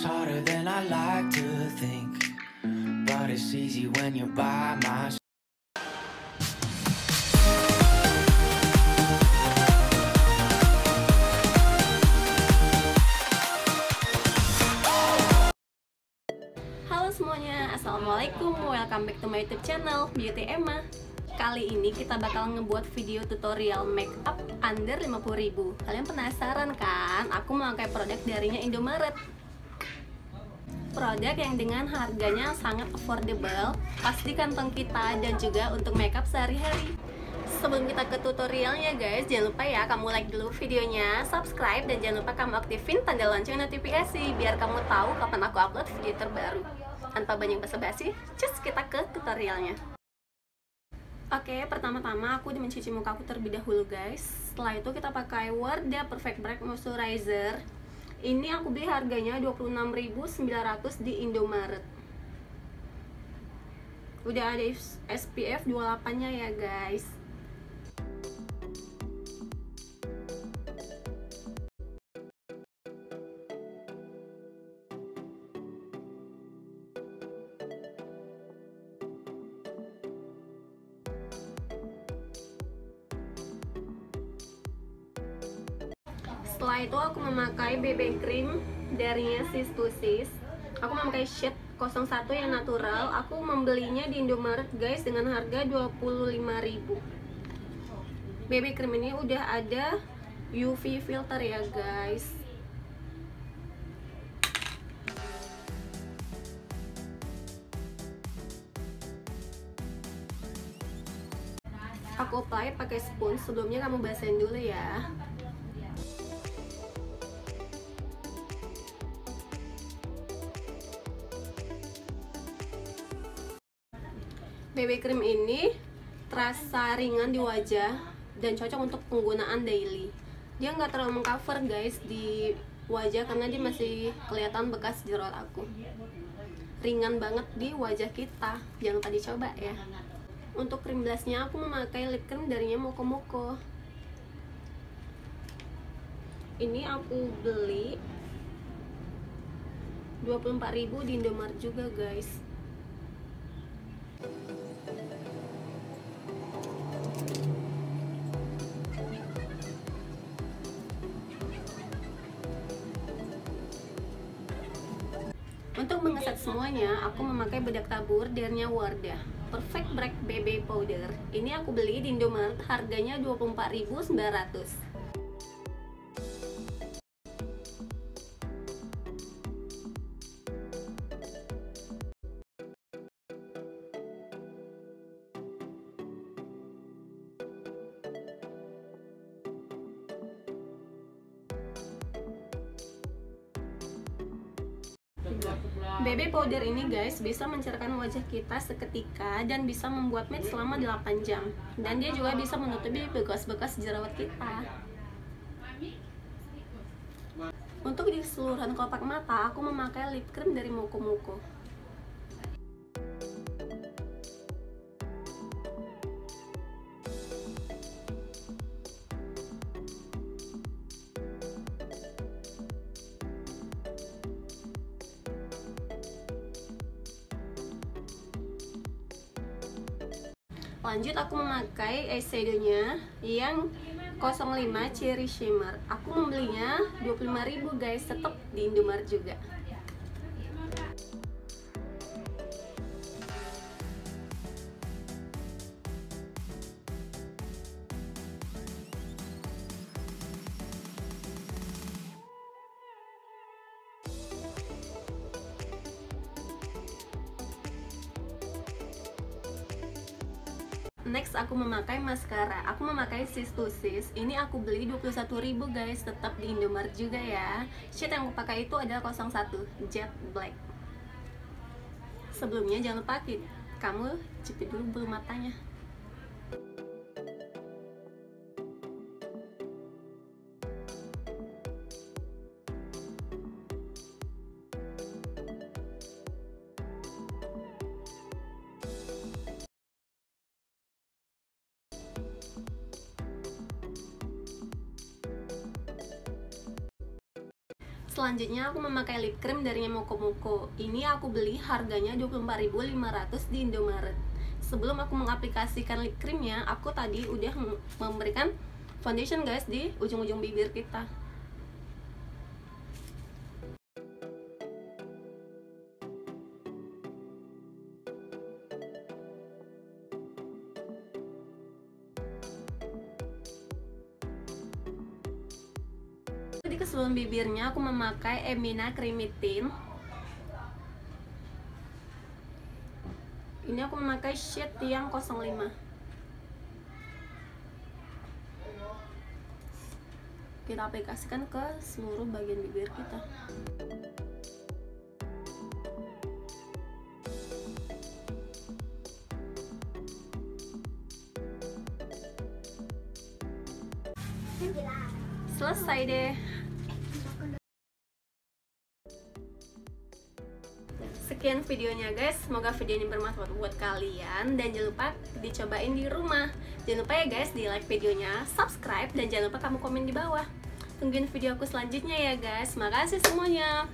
It's harder than I like to think, but it's easy when you're by my side. Semuanya, Assalamualaikum Welcome back to my youtube channel Beauty Emma Kali ini kita bakal ngebuat video tutorial makeup under 50.000 Kalian penasaran kan? Aku mau pakai produk darinya Indomaret Produk yang dengan harganya sangat affordable Pas di kantong kita dan juga untuk makeup sehari-hari Sebelum kita ke tutorialnya guys, jangan lupa ya kamu like dulu videonya, subscribe, dan jangan lupa kamu aktifin tanda lonceng notifikasi biar kamu tahu kapan aku upload video terbaru. Tanpa banyak basa-basi, cus kita ke tutorialnya. Oke, pertama-tama aku mencuci muka aku terlebih dahulu guys. Setelah itu kita pakai Wardah Perfect Bright Moisturizer. Ini aku beli harganya 26.900 di Indomaret. Udah ada SPF 28-nya ya guys. Setelah itu aku memakai BB cream dari Sis to Sis aku memakai shade 01 yang natural. Aku membelinya di Indomaret guys dengan harga 25.000 BB cream ini udah ada UV filter ya guys. Aku apply pakai spoon. Sebelumnya kamu basahin dulu ya BB cream ini terasa ringan di wajah dan cocok untuk penggunaan daily. Dia nggak terlalu mengcover guys di wajah karena dia masih kelihatan bekas jerawat aku. Ringan banget di wajah kita. Jangan tadi coba ya. Untuk krim blushnya aku memakai lip cream darinya Moko Moko ini aku beli 24.000 di Indomaret juga guys Untuk mengeset semuanya, aku memakai bedak tabur dari Wardah Perfect Break BB Powder. Ini aku beli di Indomaret, harganya 24.900. BB powder ini guys bisa mencerahkan wajah kita seketika dan bisa membuat matte selama 8 jam. Dan dia juga bisa menutupi bekas-bekas jerawat kita. Untuk di keseluruhan kelopak mata aku memakai lip cream dari Moko lanjut aku memakai eyeshadownya yang 05 Cherry Shimmer. Aku membelinya 25.000 guys. Tetap di Indomaret juga Next aku memakai maskara. Aku memakai Sis to Sis. Ini aku beli 21.000 guys, tetap di Indomaret juga ya. Shade yang aku pakai itu adalah 01 Jet Black. Sebelumnya jangan lupa kamu jepit dulu bulu matanya. Selanjutnya aku memakai lip cream dari Moko Moko. Ini aku beli harganya 24.500 di Indomaret. Sebelum aku mengaplikasikan lip creamnya, aku tadi udah memberikan foundation guys di ujung-ujung bibir kita. Ke sebelum bibirnya aku memakai Emina Creamy Tint. Ini aku memakai shade yang 05 Kita aplikasikan ke seluruh bagian bibir kita Selesai deh. Sekian videonya guys. Semoga video ini bermanfaat buat kalian. Dan jangan lupa dicobain di rumah. Jangan lupa ya guys di like videonya subscribe dan jangan lupa kamu komen di bawah. Tungguin video aku selanjutnya ya guys. Makasih semuanya